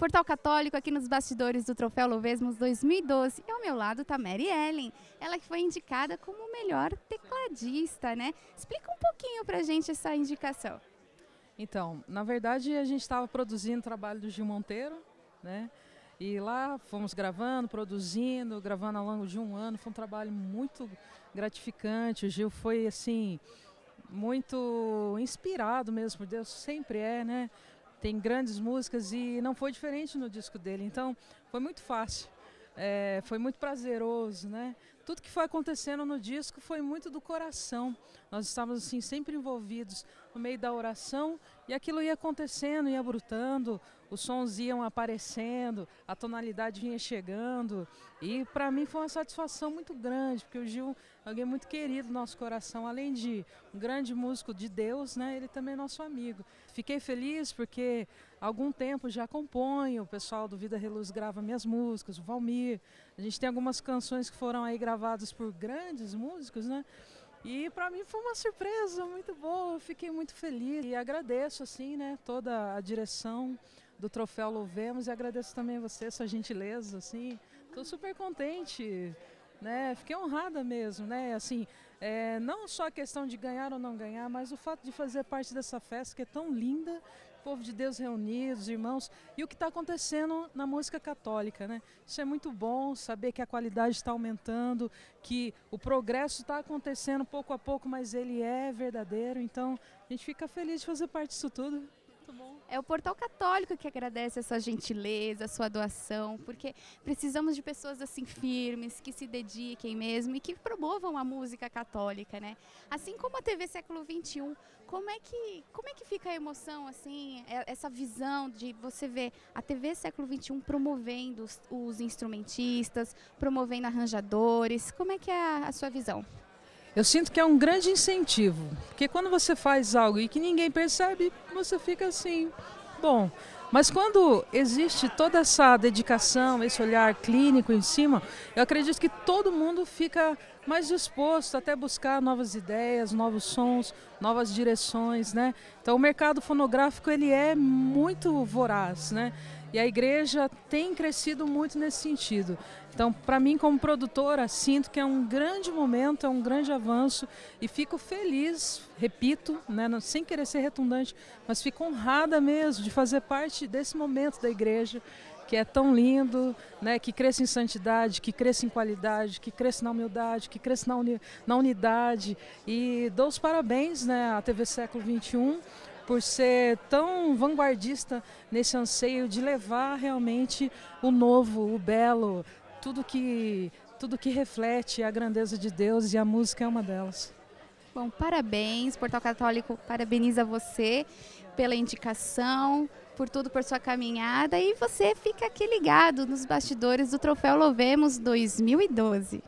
Portal Católico aqui nos bastidores do Troféu Louvesmos 2012. E ao meu lado está Mary Ellen, ela que foi indicada como melhor tecladista, né? Explica um pouquinho pra gente essa indicação. Então, na verdade, a gente estava produzindo o trabalho do Gil Monteiro, né? E lá fomos gravando, produzindo, gravando ao longo de um ano. Foi um trabalho muito gratificante. O Gil foi, assim, muito inspirado mesmo por Deus, sempre é, né? Tem grandes músicas e não foi diferente no disco dele. Então, foi muito fácil. É, foi muito prazeroso, né? Tudo que foi acontecendo no disco foi muito do coração. Nós estávamos assim sempre envolvidos no meio da oração e aquilo ia acontecendo, ia brutando, os sons iam aparecendo, a tonalidade vinha chegando e para mim foi uma satisfação muito grande, porque o Gil é alguém muito querido no nosso coração, além de um grande músico de Deus, né? Ele também é nosso amigo. Fiquei feliz porque há algum tempo já acompanho, o pessoal do Vida Reluz grava minhas músicas, o Valmir. A gente tem algumas canções que foram aí gravadas por grandes músicos, né? E para mim foi uma surpresa muito boa, fiquei muito feliz e agradeço assim, né, toda a direção do Troféu Louvemos e agradeço também a você, sua gentileza, assim. Estou super contente, né? Fiquei honrada mesmo, né? Assim, é, não só a questão de ganhar ou não ganhar, mas o fato de fazer parte dessa festa que é tão linda povo de Deus reunidos, irmãos, e o que está acontecendo na música católica, né? Isso é muito bom, saber que a qualidade está aumentando, que o progresso está acontecendo pouco a pouco, mas ele é verdadeiro, então a gente fica feliz de fazer parte disso tudo. É o Portal Católico que agradece a sua gentileza, a sua doação, porque precisamos de pessoas assim firmes, que se dediquem mesmo e que promovam a música católica, né? Assim como a TV Século XXI, como é que, como é que fica a emoção, assim, é, essa visão de você ver a TV Século XXI promovendo os, os instrumentistas, promovendo arranjadores, como é que é a, a sua visão? Eu sinto que é um grande incentivo, porque quando você faz algo e que ninguém percebe, você fica assim, bom. Mas quando existe toda essa dedicação, esse olhar clínico em cima, eu acredito que todo mundo fica mais disposto até buscar novas ideias, novos sons, novas direções, né? Então o mercado fonográfico ele é muito voraz, né? E a igreja tem crescido muito nesse sentido. Então, para mim, como produtora, sinto que é um grande momento, é um grande avanço e fico feliz, repito, né, sem querer ser redundante, mas fico honrada mesmo de fazer parte desse momento da igreja que é tão lindo, né, que cresce em santidade, que cresce em qualidade, que cresce na humildade, que cresce na, uni na unidade. E dou os parabéns né, à TV Século XXI por ser tão vanguardista nesse anseio de levar realmente o novo, o belo, tudo que, tudo que reflete a grandeza de Deus e a música é uma delas. Bom, parabéns, Portal Católico parabeniza você pela indicação, por tudo, por sua caminhada e você fica aqui ligado nos bastidores do Troféu Louvemos 2012.